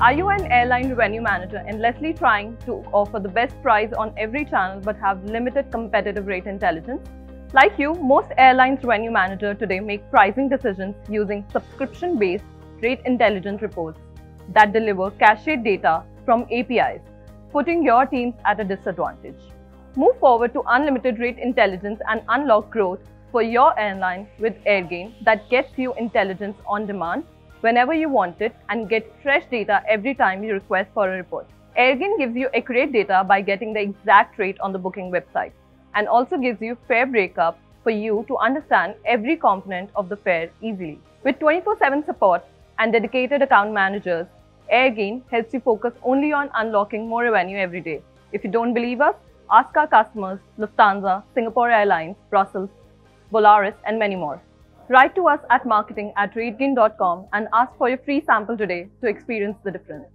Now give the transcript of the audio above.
Are you an airline revenue manager endlessly trying to offer the best price on every channel but have limited competitive rate intelligence? Like you, most airlines revenue manager today make pricing decisions using subscription-based rate intelligence reports that deliver cached data from APIs, putting your teams at a disadvantage. Move forward to unlimited rate intelligence and unlock growth for your airline with AirGain that gets you intelligence on demand whenever you want it and get fresh data every time you request for a report. AirGain gives you accurate data by getting the exact rate on the booking website and also gives you fare breakup for you to understand every component of the fare easily. With 24-7 support and dedicated account managers, AirGain helps you focus only on unlocking more revenue every day. If you don't believe us, ask our customers, Lufthansa, Singapore Airlines, Brussels, Volaris, and many more. Write to us at marketing at and ask for your free sample today to experience the difference.